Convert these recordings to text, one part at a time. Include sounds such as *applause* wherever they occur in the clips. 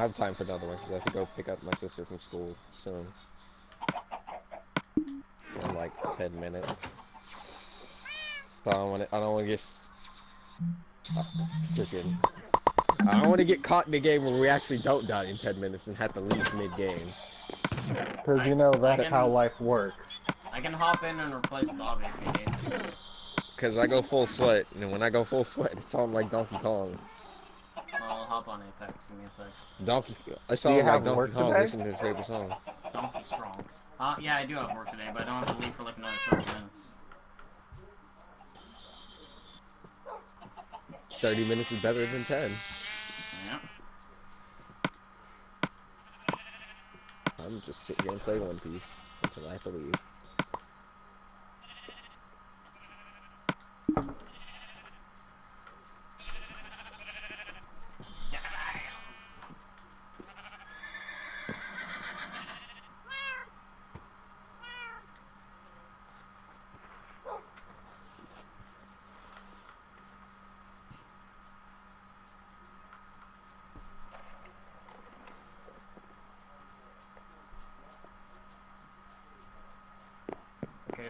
have time for another one because I have to go pick up my sister from school soon. In like 10 minutes. So I don't want to. I don't want to get. uh, Freaking. I don't want to get caught in the game where we actually don't die in 10 minutes and have to leave mid game. Because you know that's can- how life works. I can hop in and replace Bobby if you need. Because I go full sweat, and when I go full sweat, it's on like Donkey Kong. I'll on Apex. Give me a sec. Donkey. I Do saw you like have Donkey work Kong today? listen to his favorite song. Donkey Strongs. Uh, yeah, I do have work today, but I don't have to leave for like another 30 minutes. 30 minutes is better than 10. Yeah. I'm just sitting here and play One Piece until I have to leave.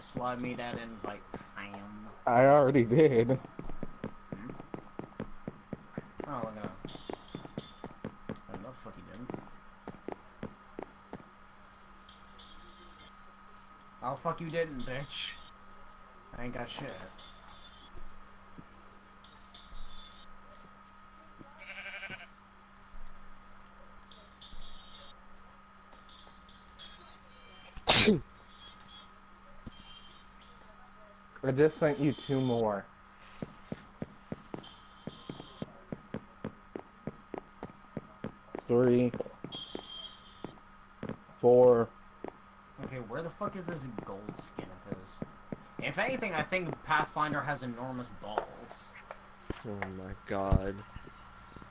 Slide me that invite, fam. I already did. Oh, look at. Oh, no, the fuck he didn't. Oh, fuck you didn't, bitch. I ain't got shit. I just sent you two more. Three. Four. Okay, where the fuck is this gold skin of his? If anything, I think Pathfinder has enormous balls. Oh my god.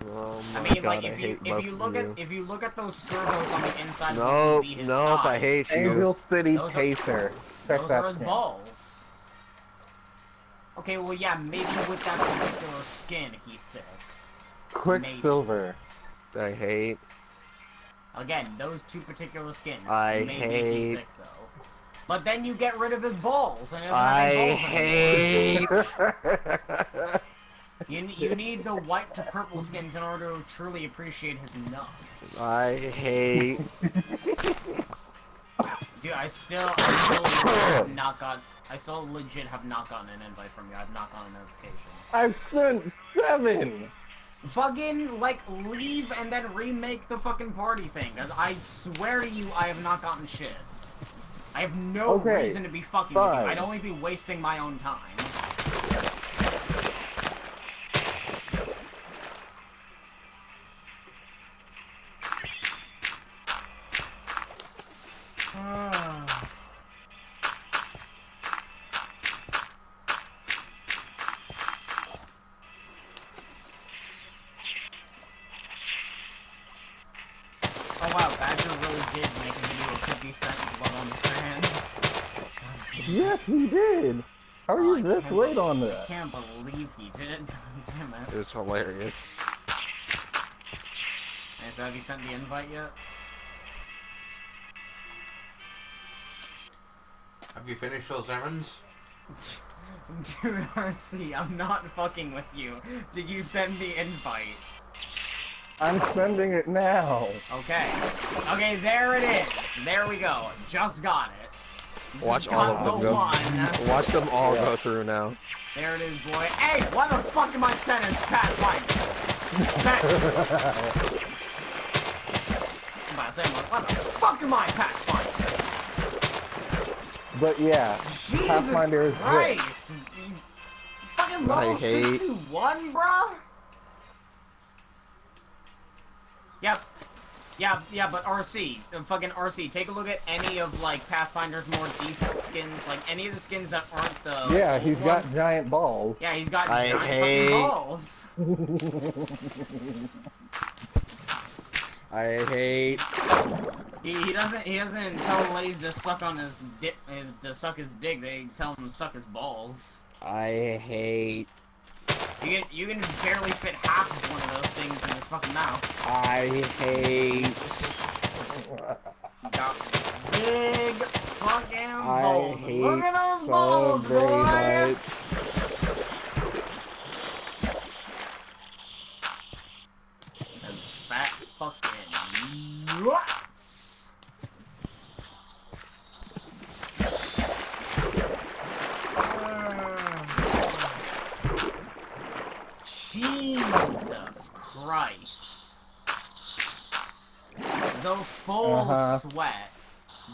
Oh my I mean, god, like I if you if you look of at if you look at those servos on the inside No, of what would be his no, if I hate you. Angel City Those are- Pacer. Check those that are his skin. balls. Okay, well yeah, maybe with that particular skin he thick. Quicksilver. I hate. Again, those two particular skins I may make him hate- thick though. But then you get rid of his balls and his doesn't I balls hate. *laughs* You, you need the white to purple skins in order to truly appreciate his nuts. I hate. *laughs* Dude, I still, I still *coughs* have not got, I still legit have not gotten an invite from you. I've not gotten a notification. I've sent seven. Fucking, like, leave and then remake the fucking party thing. 'cause I swear to you, I have not gotten shit. I have no Okay, reason to be fucking with you. I'd only be wasting my own time. Yes, he did. How are Oh, I you this late on on I can't believe he did. God *laughs* damn it. It's hilarious. Hey, so have you sent the invite yet? Have you finished those errands? *laughs* Dude, RC, I'm not fucking with you. Did you send the invite? I'm sending it now. Okay. Okay, there it is. There we go. Just got it. Just Watch all of them go. one. Watch them all Yeah. go through now. There it is, boy. Hey, why the fuck am I sending Pat- I'm about to say, like, what the fuck am I Pathfinder? But yeah, Jesus Pathfinder is good. Christ! You Fucking I level hate- 61, bruh? Yep. Yeah, yeah, but RC, uh, fucking RC, take a look at any of, like, Pathfinder's more default skins, like, any of the skins that aren't the... yeah, old he's got giant balls. Yeah, he's got I giant hate- fucking balls. *laughs* I hate. He, he doesn't he doesn't tell ladies to suck on his dick his to suck his dick. They tell him to suck his balls. I hate. You can you can barely fit half of one of those things in his fucking mouth. I hate. Got big fucking I balls. hate Look at those so balls, very boy. much. Those fat fucking nuts. Jesus Christ. The full Uh-huh. sweat.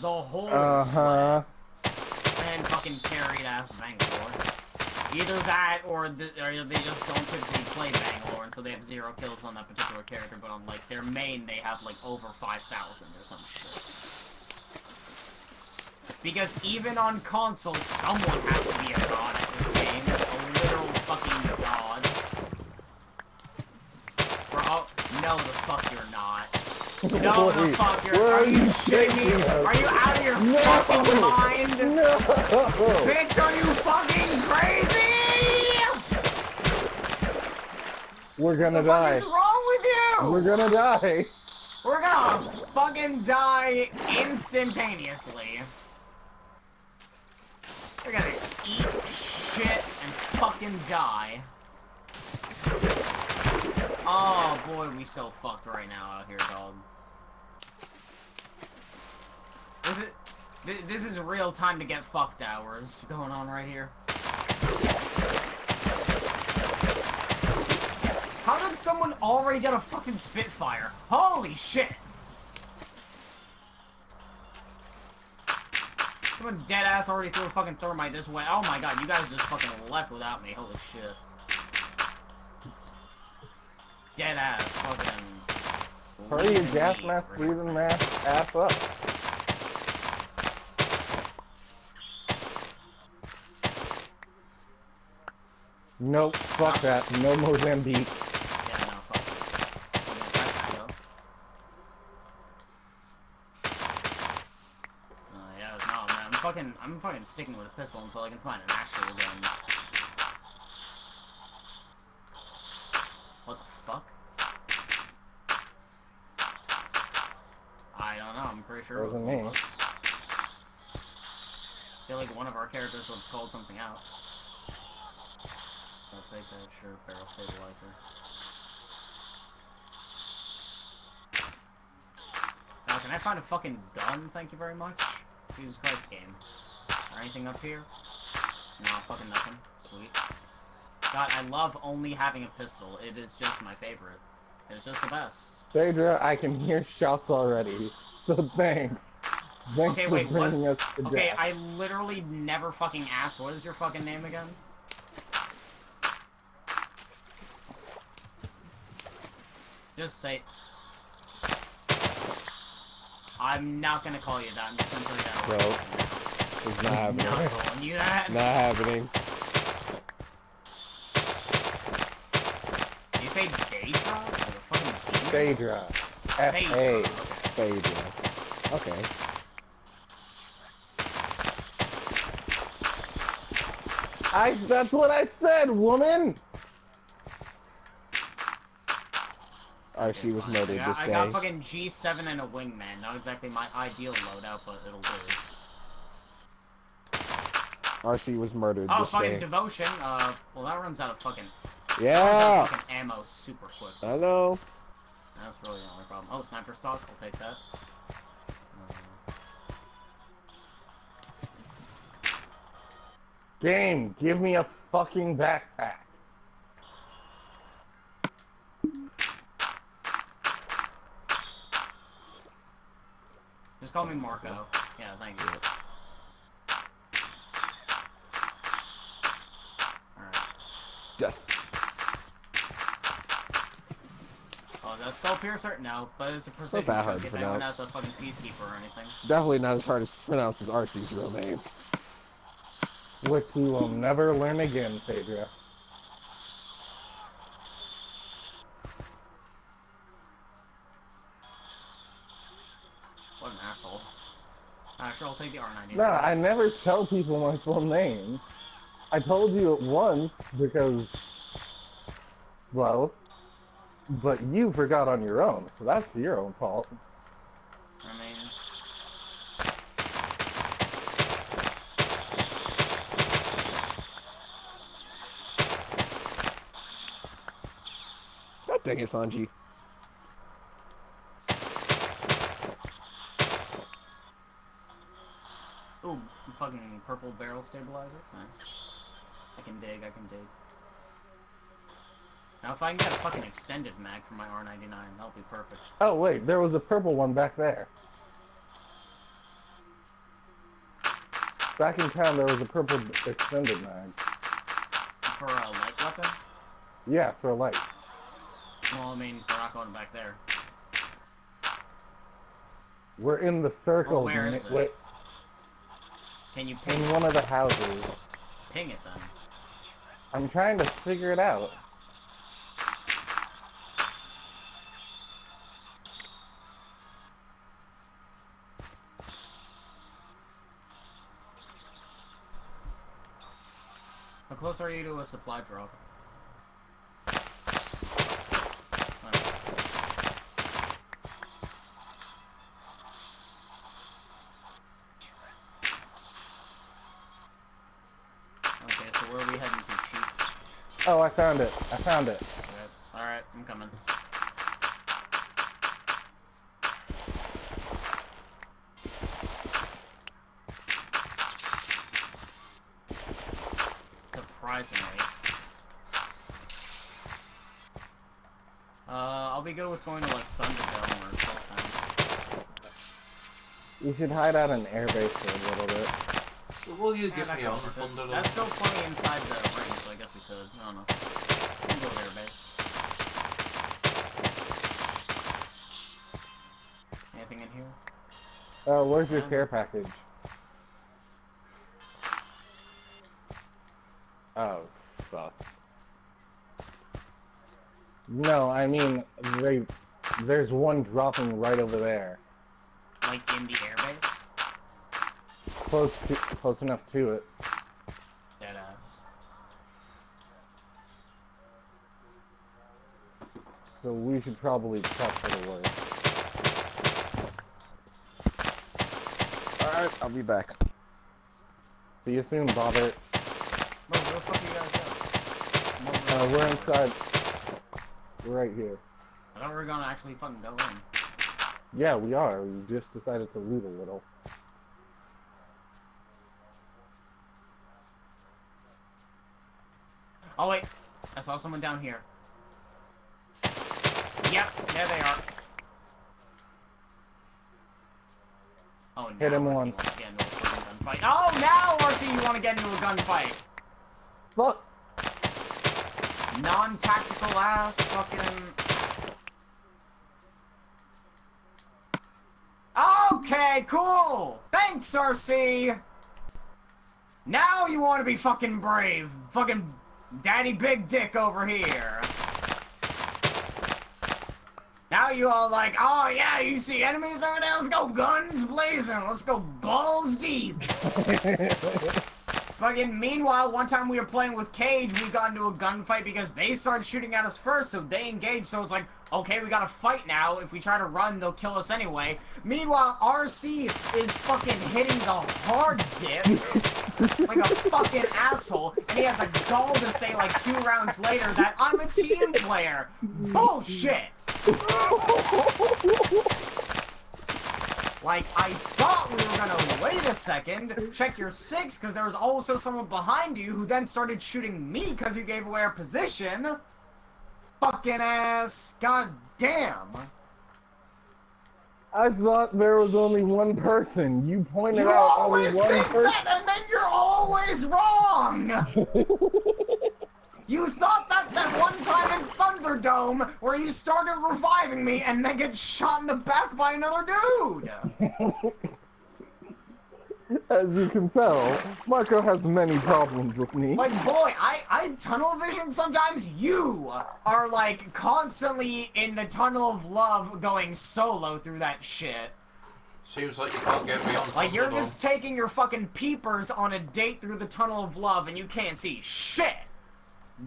The whole Uh-huh. sweat. And fucking carried ass Bangalore. Either that or, the, or they just don't typically play Bangalore and so they have zero kills on that particular character, but on like their main they have like over 5,000 or some shit. Because even on console, someone has to be a god at this Bro, no the fuck you're not. *laughs* No the fuck you're where Are you shitting me? Are you out of your No! fucking mind? No! Bitch, are you fucking crazy? We're gonna What die. is wrong with you? We're gonna die. We're gonna fucking die instantaneously. We're gonna eat shit and fucking die. Oh boy, we so fucked right now out here, dog. This is thi- this is real time to get fucked hours going on right here. How did someone already get a fucking Spitfire? Holy shit! Someone dead ass already threw a fucking thermite this way. Oh my god, you guys just fucking left without me. Holy shit. Dead ass fucking. Hurry your gas mask breathing mask ass up. Nope, fuck that. No Mozambique. Yeah, no, fuck. I'm gonna press that. Uh, yeah, no, man, I'm fucking, I'm fucking sticking with a pistol until I can find an actual gun. What the fuck? I don't know, I'm pretty sure it was me. us. I feel like one of our characters would have called something out. I'll take that, sure, barrel stabilizer. Now, can I find a fucking gun? Thank you very much. Jesus Christ, game. Or anything up here? No, fucking nothing. Sweet. God, I love only having a pistol. It is just my favorite. It's just the best. Phaedra, I can hear shots already. So thanks. Thanks Okay, for wait, what? bringing us to Okay, death. I literally never fucking asked. What is your fucking name again? Just say. I'm not gonna call you that. I'm just gonna tell you that. No. right It's not now. happening. Not calling you that. Not happening. You say Daedra? Like a fucking demon? Phaedra. F Phaedra, okay. I. That's what I said, woman. RC was I got, this I day. got fucking G7 and a wingman. Not exactly my ideal loadout, but it'll do. RC was murdered Oh, this fucking day. devotion. Uh, well, that runs out of fucking. That runs out Yeah, of fucking ammo super quick. I know. That's really the only problem. Oh, sniper stock. I'll take that. Uh, Game, give me a fucking backpack. just call me Marco. Yeah, thank you. Alright. Death. Is Skull Piercer? No, but it's a not precision that hard choke to if anyone has pronounce. a fucking peacekeeper or anything. Definitely not as hard as pronounce as RC's real name. Which we will never learn again, Phaedra. What an asshole. Sure, I'll take the R90. No, I never tell people my full name. I told you it once because Well, but you forgot on your own, so that's your own fault. I mean, God dang it, Sanji. ooh, fucking purple barrel stabilizer. Nice. I can dig. I can dig. Now, if I can get a fucking extended mag for my R99, that'll be perfect. Oh wait, there was a purple one back there. Back in town, there was a purple extended mag. For a light weapon? Yeah, for a light. Well, I mean, we're not going back there. We're in the circle. Oh, where Ni- it? wait, Can you ping, in one of the houses. ping it then? I'm trying to figure it out. How close are you to a supply drop? Okay, so where are we heading to, Chief? Oh, I found it. I found it. Alright, I'm coming. Surprisingly. Uh, I'll be good with going to like Thunderdome or Sultan. We should hide out in airbase for a little bit. We will you Yeah, get that me could on work. That's, Thunderdome? that's still plenty inside the ring, so I guess we could. I don't know. We can go with airbase. Anything in here? Oh, where's your care package? Oh, fuck. No, I mean, they, there's one dropping right over there. Like in the airbase? Close to, close enough to it. Dead ass. So we should probably prep for the worst. Alright, I'll be back. See you soon, Bobbert. Bro, where the fuck are you guys going? Uh, we're inside. Right here. I thought we were gonna actually fucking go in. Yeah, we are. We just decided to loot a little. Oh wait, I saw someone down here. Yep, there they are. Oh, now Hit him once. wants to get into a fucking gunfight. Oh, now RC, you want to get into a gunfight? Fuck! Non-tactical ass fucking. Okay, cool. Thanks, RC. Now you want to be fucking brave, fucking daddy big dick over here. Now you all like, oh yeah, you see enemies over there? Let's go guns blazing. Let's go balls deep. *laughs* Fucking meanwhile, one time we were playing with Cage, we got into a gunfight because they started shooting at us first, so they engaged, so it's like, okay, we gotta fight now. If we try to run, they'll kill us anyway. Meanwhile, RC is fucking hitting the hard dip *laughs* like a fucking asshole, and he has the gall to say like two rounds later that I'm a team player. Bullshit! *laughs* Like, I thought we were gonna wait a second, check your six, because there was also someone behind you who then started shooting me because you gave away our position. Fucking ass. God damn. I thought there was only one person. You pointed You out only always one think person. that, and then you're always wrong! *laughs* You thought that that one time in Thunderdome where you started reviving me and then get shot in the back by another dude! *laughs* As you can tell, Marco has many problems with me. Like, boy, I, I tunnel vision sometimes. You are, like, constantly in the tunnel of love going solo through that shit. Seems like you can't get beyond. on Like, you're just taking your fucking peepers on a date through the tunnel of love and you can't see shit!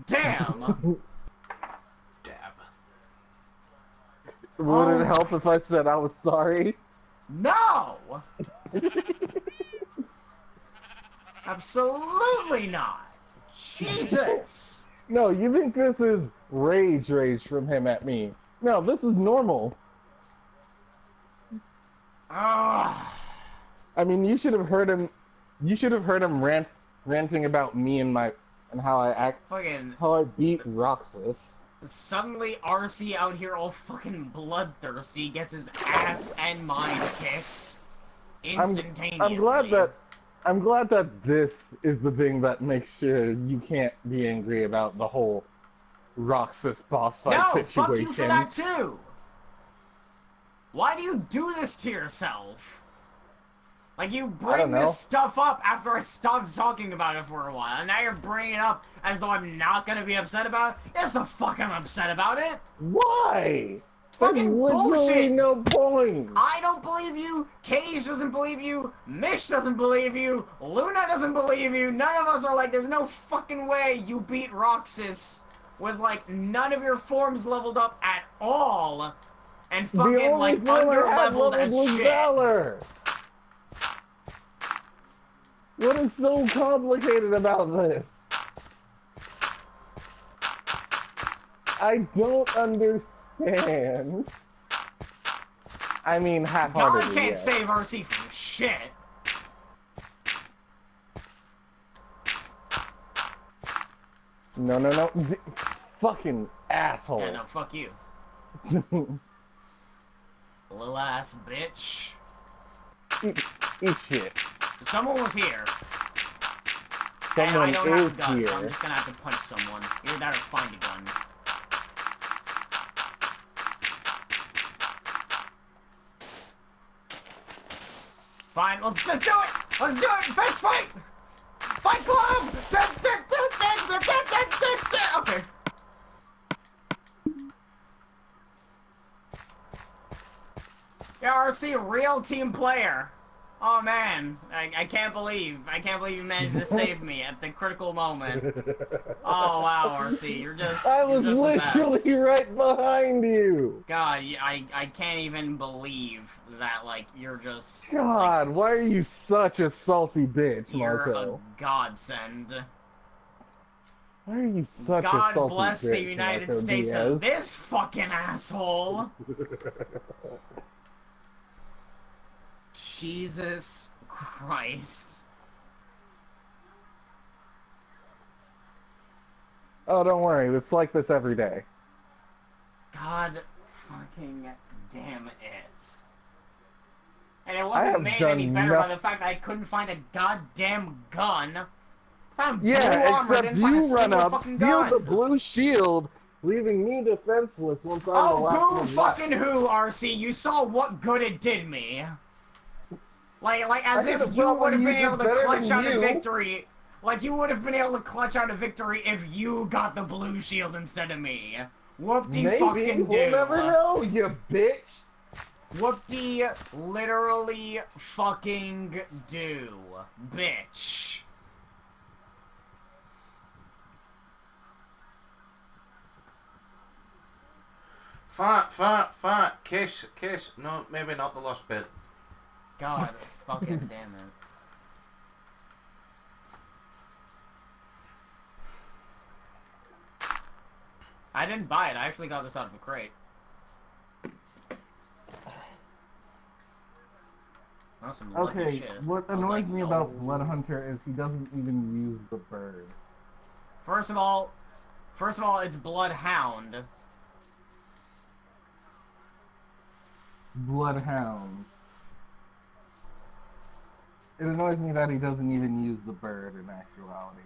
Damn! *laughs* Would Oh. it help if I said I was sorry? No! *laughs* Absolutely not! Jesus! *laughs* No, you think this is rage rage from him at me. No, this is normal. Ah. I mean, you should have heard him. You should have heard him rant, ranting about me and my and how I act, Fucking how I beat Roxas. suddenly RC out here all fucking bloodthirsty gets his ass and mind kicked I'm, instantaneously. I'm glad that I'm glad that this is the thing that makes sure you can't be angry about the whole Roxas boss fight No, situation. fuck you for that too. Why do you do this to yourself? Like you bring this stuff up after I stopped talking about it for a while, and now you're bringing it up as though I'm not gonna be upset about it. Yes, the fuck I'm upset about it. Why? Fucking bullshit. no point. I don't believe you. Cage doesn't believe you. Mish doesn't believe you. Luna doesn't believe you. None of us are like, there's no fucking way you beat Roxas with like none of your forms leveled up at all, and fucking like thing I under had leveled as shit. Valor. What is so complicated about this? I don't understand. I mean, God half-heartedly. can't yes. save RC from shit. No, no, no. Th- fucking asshole. Yeah, no, fuck you, *laughs* little ass bitch. eat, eat shit. Someone was here. Someone I, I don't have a gun, here. so I'm just gonna have to punch someone. Either that or find a gun. Fine, let's just do it! Let's do it! Best fight! Fight Club! Okay. Yeah, RC, real team player. Oh man, I, I can't believe, I can't believe you managed to save me at the critical moment. Oh wow, RC, you're just, I was just literally right behind you. God, I I can't even believe that, like, you're just, God, why are you such a salty bitch, Marco? you're a godsend. Why are you such a salty? God bless the United Marco States Diaz? of this fucking asshole. *laughs* Jesus Christ. Oh, don't worry. It's like this every day. God fucking damn it. And it wasn't made any better by the fact that I couldn't find a goddamn gun. Found Yeah, except didn't find a you run up, steal the blue shield, leaving me defenseless once I'm the Oh, last boo fucking left. who, RC? You saw what good it did me. Like, like as if you would have been able to clutch than out a victory. Like you would have been able to clutch out a victory if you got the blue shield instead of me. Whoop-de Maybe, fucking do. we'll never know, you bitch. Whoop-de literally fucking do. Bitch. Fat, fat, fat. Kiss, kiss. No, maybe not the last bit. God fucking damn it. I didn't buy it. I actually got this out of a crate. Some Okay, shit. what annoys like, me no. about Bloodhunter is he doesn't even use the bird. First of all, first of all, it's Bloodhound. Bloodhound. It annoys me that he doesn't even use the bird in actuality.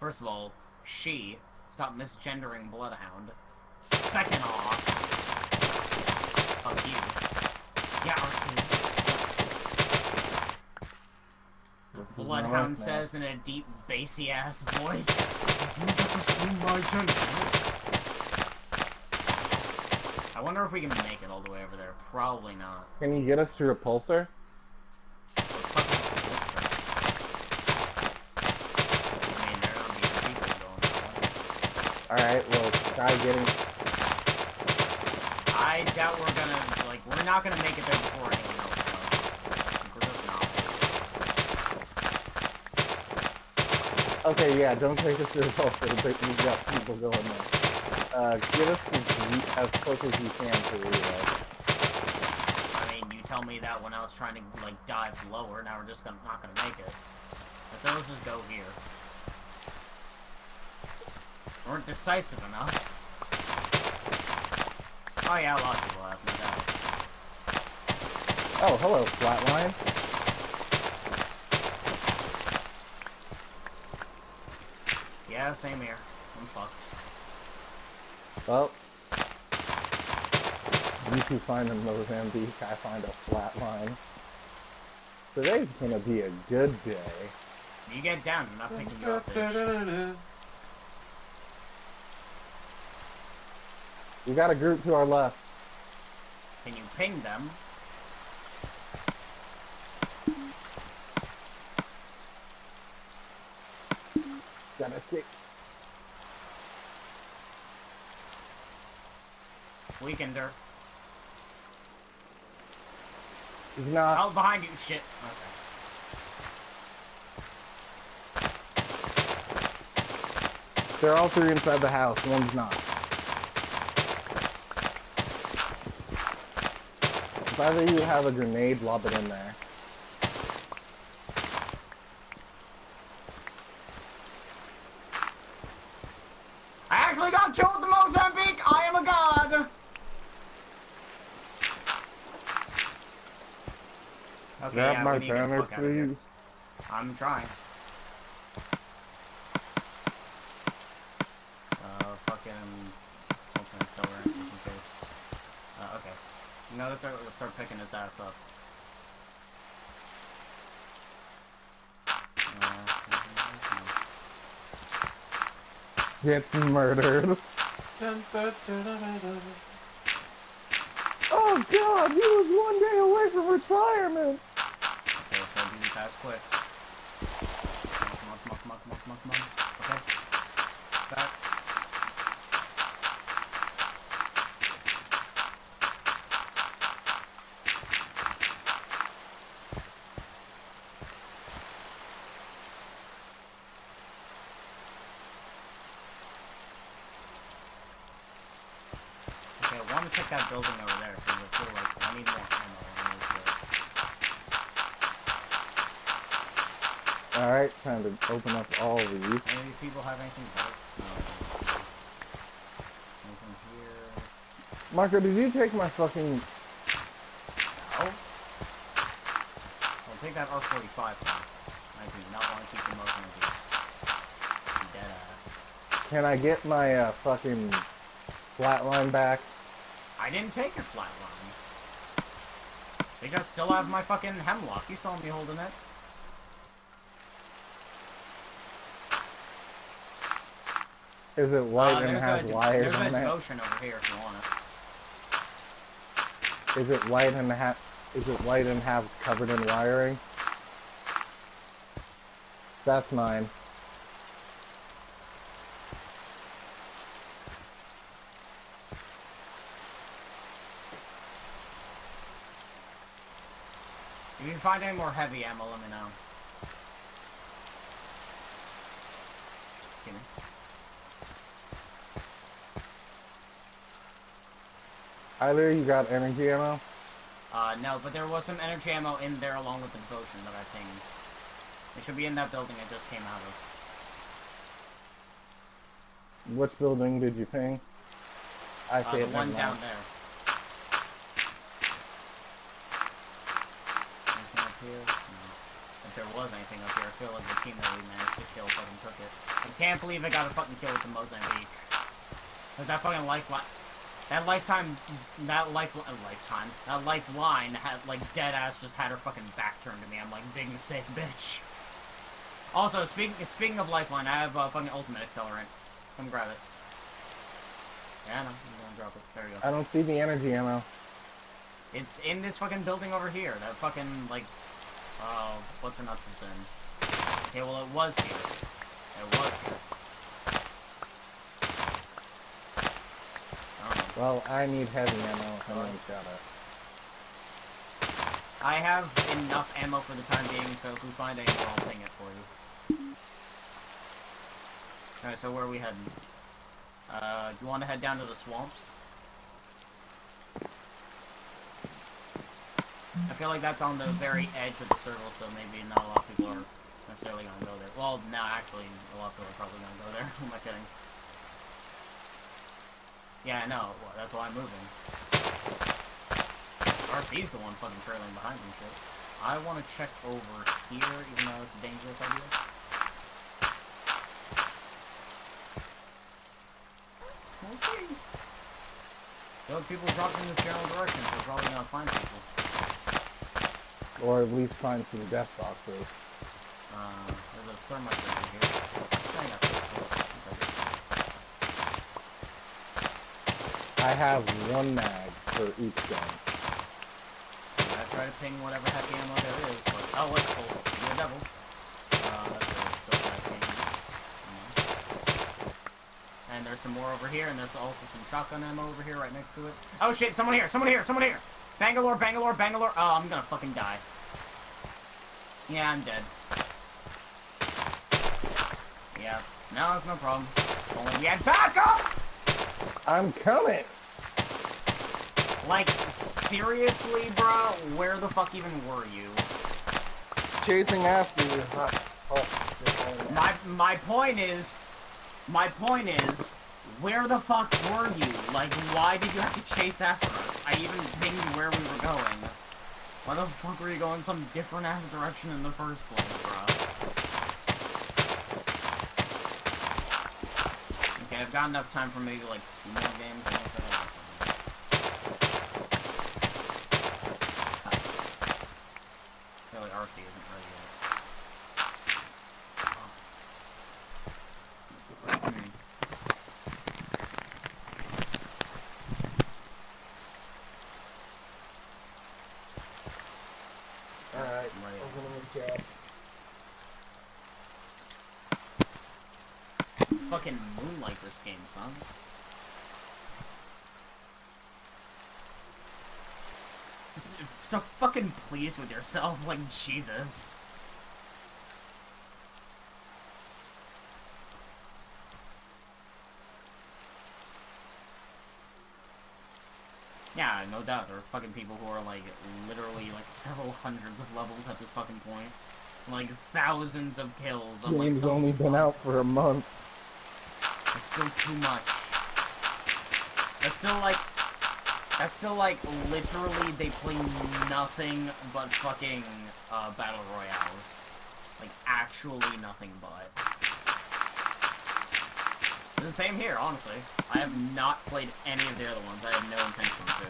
First of all, she stop misgendering Bloodhound. Second off, fuck you. Yeah, RC. This is my Bloodhound says in a deep, bassy ass voice. "You get to my gender." I wonder if we can make it all the way over there. Probably not. Can you get us to Repulsor? I mean, there don't be people going. Alright, well, try getting... I doubt we're gonna, like, we're not gonna make it there before anyone else does. We're just not. Okay, yeah, don't take us to the hospital, but you've got people going there. Uh, get us as, as close as you can to relay. I mean, you tell me that when I was trying to, like, dive lower, now we're just gonna, not gonna make it. So let's just go here. We weren't decisive enough. Oh yeah, a lot of people have, no doubt. Oh, hello, Flatline. Yeah, same here. I'm fucked. Well, you two find a Mozambique, I find a Flatline. Today's gonna be a good day. You get down, I'm not picking you up, bitch. We got a group to our left. Can you ping them? Gotta stick. Weakened her. He's not. Oh, behind you, shit. Okay. They're all three inside the house. One's not. If either of you have a grenade, lob it in there. I actually got killed with the Mozambique! I am a god! Okay, Grab yeah, my we need to get the banner, fuck outta here. please. I'm trying. Uh, fucking open accelerant just in case. Uh, okay. You know, let's start, let's start picking his ass up. Uh, Gets murdered. Dun, dun, dun, dun, dun, dun. Oh god, he was one day away from retirement. Ass quick. Come on, come on, come on, come on, come on, come on, come on. Okay. Back. Okay, I want to check that building over there because I feel like I need more ammo. I need to- Alright, time to open up all these. Any of these people have anything? No. Anything here? Marco, did you take my fucking... No. I'll take that R45 now. I do not want to keep the motion you. Dead ass. Can I get my uh, fucking flatline back? I didn't take your flatline. They just still have my fucking Hemlok. You saw me holding it. Is it white Uh, and there's has a, wires there's a on it? devotion over here if you want it. Is it white and ha is it white and have covered in wiring? That's mine. If you find any more heavy ammo, let me know. Either you got energy ammo? Uh, no, but there was some energy ammo in there along with the devotion that I pinged. It should be in that building I just came out of. Which building did you ping? I Uh, the one down there. Anything up here? No. If there was anything up here, I feel like the team that we managed to kill fucking took it. I can't believe I got a fucking kill with the Mozambique. Cause that fucking lifeline, that lifetime, that life, uh, lifetime, that lifeline had like dead ass just had her fucking back turned to me. I'm like, big mistake, bitch. Also, speaking speaking of lifeline, I have a fucking ultimate accelerant. Come grab it. Yeah, no, I'm gonna drop it. There you go. I don't see the energy ammo. It's in this fucking building over here. That fucking, like, oh, what's her nuts is in. Okay, well, it was here. It was here. I don't know. Well, I need heavy ammo. I don't got it. I have enough ammo for the time being, so if we find any more, I'll ping it for you. Alright, so where are we heading? Uh, do you want to head down to the swamps? I feel like that's on the very edge of the circle, so maybe not a lot of people are necessarily gonna go there. Well, no, actually, a lot of people are probably gonna go there. Who am I kidding? Yeah, I know. Well, that's why I'm moving. RC's the one fucking trailing behind me, shit. I want to check over here, even though it's a dangerous idea. We'll see. The other people dropped in this general direction, so we're probably gonna find people. Or at least find some death boxes. Uh, there's a thermite over here. I think that's I have one mag for each gun. I try to ping whatever heavy ammo there is, but oh, what's cool? Speaking of devil. Uh, still pings. And there's some more over here, and there's also some shotgun ammo over here right next to it. Oh shit! Someone here! Someone here! Someone here! Bangalore! Bangalore! Bangalore! Oh, I'm gonna fucking die. Yeah, I'm dead. Yeah. No, it's no problem. Only we had backup! I'm coming! Seriously, bro? Where the fuck even were you? Chasing after you. Huh. You're going now. My my point is, my point is, where the fuck were you? Like, why did you have to chase after us? I even pinged where we were going. Why the fuck were you going some different ass direction in the first place, bro? Okay, I've got enough time for maybe like two more games. Unless I have I feel like isn't ready yet. Hmm. Alright, the chat. Fucking moonlight this game, son. So fucking pleased with yourself, like Jesus. Yeah, no doubt. There are fucking people who are like literally like several hundreds of levels at this fucking point. Like thousands of kills. I'm like, Game's oh only been out for a month. That's still too much. That's still like. That's still like literally they play nothing but fucking uh, battle royales. Like actually nothing but. The same here, honestly. I have not played any of the other ones. I have no intention to.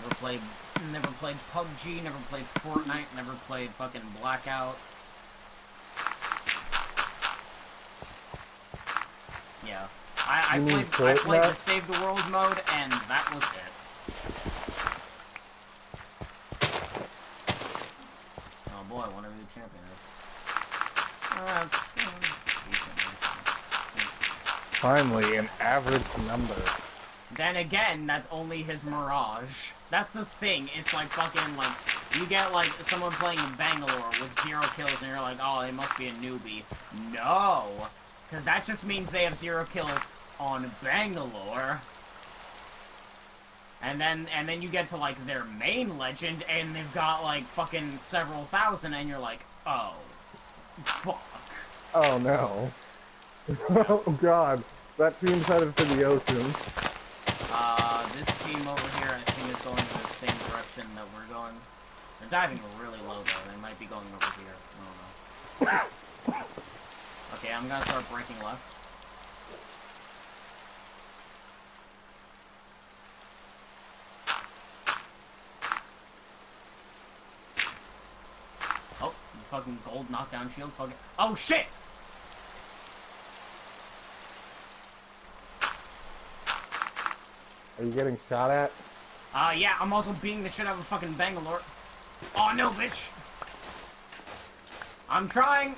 Never played, never played PUBG, never played Fortnite, never played fucking Blackout. Yeah, I, I played, I played the Save the World mode, and that was it. Oh boy, I wonder who the champion is. Uh, that's, uh. Finally, an average number. Then again, that's only his mirage. That's the thing. It's like fucking like you get like someone playing Bangalore with zero kills, and you're like, oh, they must be a newbie. No, because that just means they have zero kills on Bangalore. And then and then you get to like their main legend, and they've got like fucking several thousand, and you're like, oh, fuck. Oh no. *laughs* oh god. That team's headed for the ocean. Uh, this team over here, I think, is going in the same direction that we're going. They're diving really low, though. They might be going over here. I don't know. *laughs* Okay, I'm gonna start breaking left. Oh, fucking gold knockdown shield. Fucking. Oh shit! Are you getting shot at? Uh, yeah, I'm also beating the shit out of a fucking Bangalore. Oh, no, bitch! I'm trying!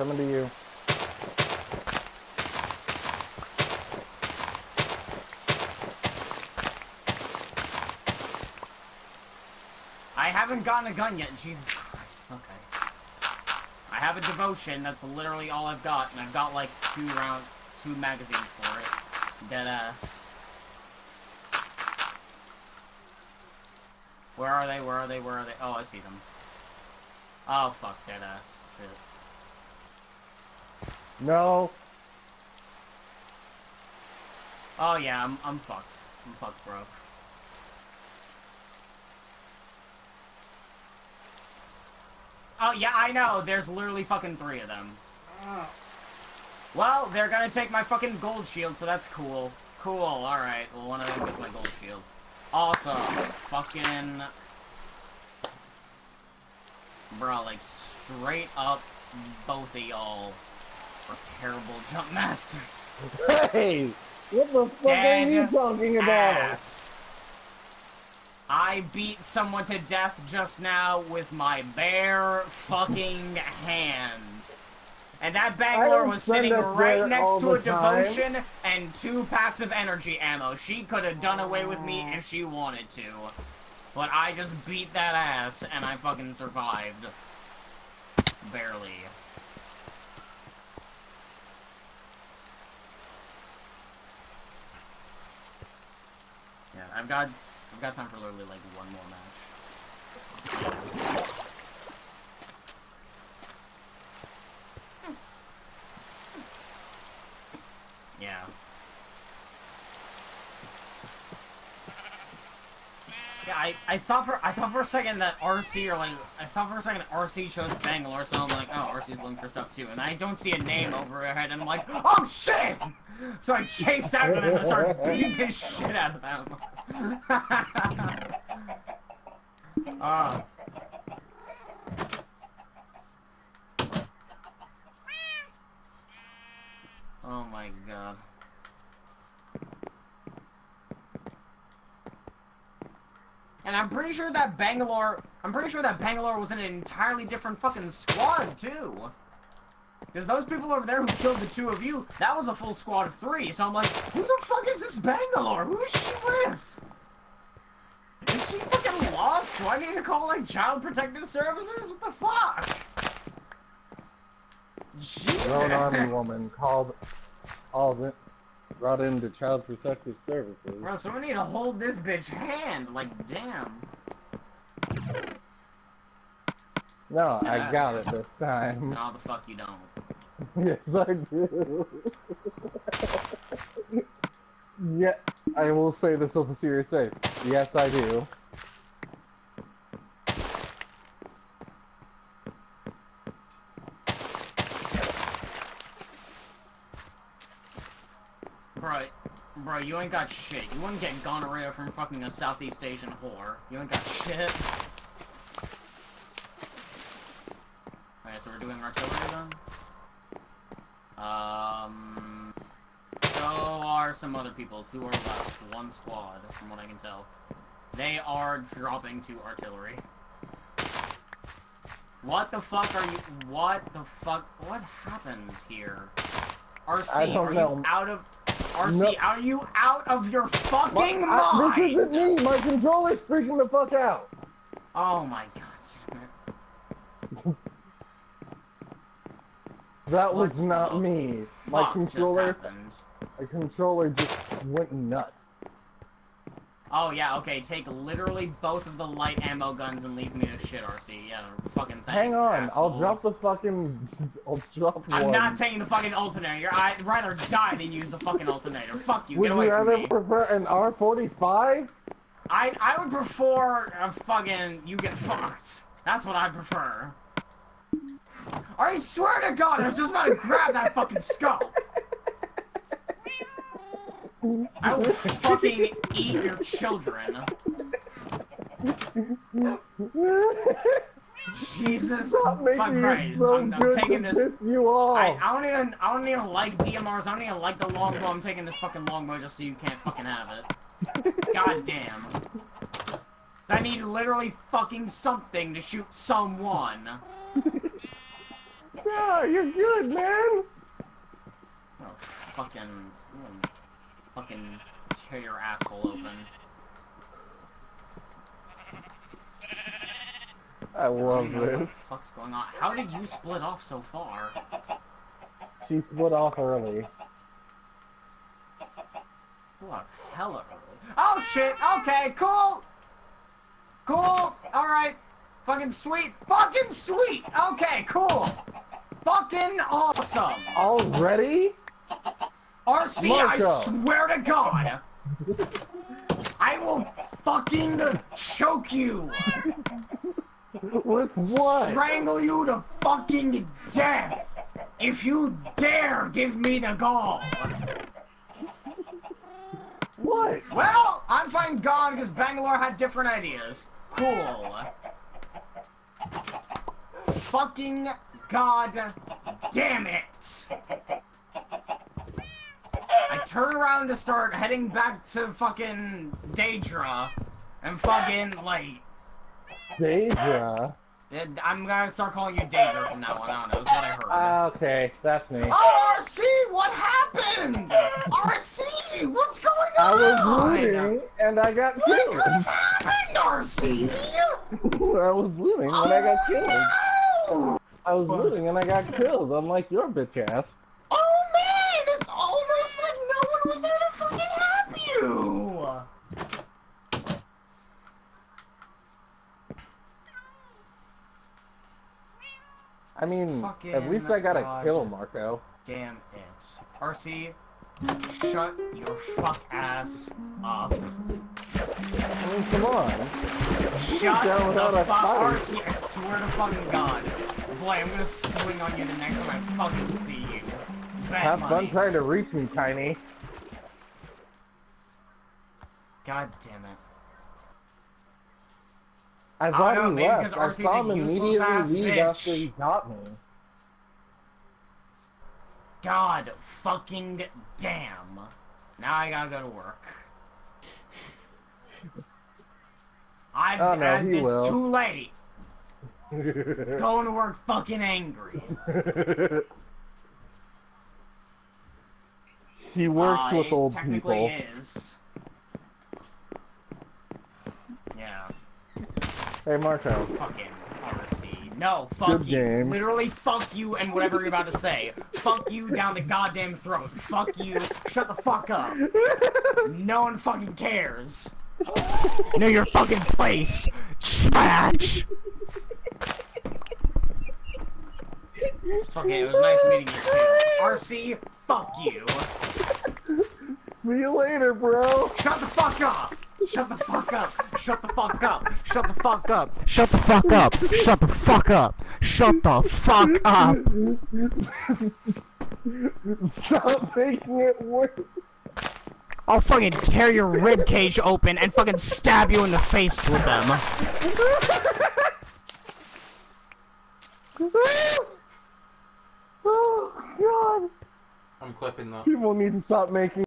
Coming to you. I haven't gotten a gun yet. Jesus Christ. Okay. I have a devotion. That's literally all I've got, and I've got like two round, two magazines for it. Dead ass. Where are they? Where are they? Where are they? Oh, I see them. Oh fuck, dead ass. Shit. No. Oh yeah, I'm I'm fucked. I'm fucked, bro. Oh yeah, I know. There's literally fucking three of them. Well, they're gonna take my fucking gold shield, so that's cool. Cool. All right. Well, one of them gets my gold shield. Awesome. Fucking. Bro, like straight up, both of y'all are terrible jump masters. Hey! What the fuck Dead are you talking about? ass. I beat someone to death just now with my bare fucking hands. And that Bangalore was sitting right next to a time. devotion and two packs of energy ammo. She could have done away with me if she wanted to. But I just beat that ass and I fucking survived. Barely. I've got I've got time for literally like one more match. Yeah. Yeah, I, I thought for I thought for a second that RC or like I thought for a second RC chose Bangalore, so I'm like, oh, RC's looking for stuff too, and I don't see a name over her head, and I'm like, oh shit! So I chase after them and start *laughs* beating the shit out of them. Ah. *laughs* Oh my god. And I'm pretty sure that Bangalore, I'm pretty sure that Bangalore was in an entirely different fucking squad too. Because those people over there who killed the two of you, that was a full squad of three. So I'm like, who the fuck is this Bangalore? Who is she with? Is she fucking lost? Do I need to call like Child Protective Services? What the fuck? Jesus. Grown army woman called all the brought into child protective services. Bro, so someone need to hold this bitch hand. Like, damn. No, I got it this time. No, the fuck you don't. *laughs* Yes, I do. *laughs* yeah, I will say this with a serious face. Yes, I do. Bro, bro, you ain't got shit. You wouldn't get gonorrhea from fucking a Southeast Asian whore. You ain't got shit. Alright, so we're doing artillery then? Um... So are some other people. Two are left. One squad, from what I can tell. They are dropping to artillery. What the fuck are you- What the fuck- What happened here? RC, I don't are know. you out of- RC, No. are you out of your fucking I- mind? this isn't me! My controller's freaking the fuck out! Oh my god. *laughs* That What was not me. My controller, my controller just went nuts. Oh yeah, okay, take literally both of the light ammo guns and leave me with shit, RC. Yeah, fucking thanks, Hang on, I'll drop the fucking. *laughs* I'll drop I'm not taking the fucking alternator. I'd rather die than use the fucking alternator. Fuck you, Would get away you from rather prefer an R45? I I would prefer a fucking you get fucked. That's what I'd prefer. I swear to God, I was just about to grab that fucking scope. I will fucking eat your children. Jesus Stop making fuck Christ. so I'm, I'm taking this. you off. I, I don't even I don't even like DMRs. I don't even like the longbow. I'm taking this fucking longbow just so you can't fucking have it. God damn. I need literally fucking something to shoot someone. Yeah, you're good, man. Oh, fucking, mm, fucking tear your asshole open. I love don't know What the this. fuck's going on? How did you split off so far? She split off early. What? Hella early. Oh shit! Okay, cool! Cool! Alright. Fucking sweet. Fucking sweet! Okay, cool! Fucking awesome! Already? RC, Marco. I swear to God! I will fucking choke you! With what? Strangle you to fucking death! If you dare give me the gall! What? Well, I'm fine God because Bangalore had different ideas. Cool. Fucking God damn it! I turn around to start heading back to fucking Daedra, and fucking, like, Daedra? I'm gonna start calling you Daedra from now on. I don't know, it's what I heard. Ah, okay, that's me. Oh, RC, what happened? RC, what's going on? I was looting and I got What killed. have happened, RC? *laughs* I was looting when I got killed. Oh, I was looting and I got killed, unlike your bitch ass. oh man, it's almost like no one was there to fucking help you. I mean, Fucking at least I got a kill, Marco. Damn it. RC, shut your fuck ass up. I mean, come on. Shut down the without fuck. RC, I swear to fucking God. Boy, I'm gonna swing on you the next time I fucking see you. Bet Have money. fun trying to reach me, Tiny. God damn it. I thought know, he left. I saw him immediately leave bitch. after he got me. God fucking damn. Now I gotta go to work. I've Oh, no, this will. too late. *laughs* Going to work fucking angry. he works Uh, with old technically people. is. Yeah. Hey, Marco. Fucking RC. No, fuck Good you. game. Literally, fuck you and whatever you're about to say. fuck you down the goddamn throat. Fuck you. Shut the fuck up. No one fucking cares. Know your fucking place. Trash. Okay, it was nice meeting you too. RC, fuck you. See you later, bro. Shut the fuck up! Shut the fuck up! Shut the fuck up! Shut the fuck up! Shut the fuck up! Shut the fuck up! Shut the fuck up! Stop making it worse. I'll fucking tear your rib cage open and fucking stab you in the face with them. oh, God. I'm clipping that. People need to stop making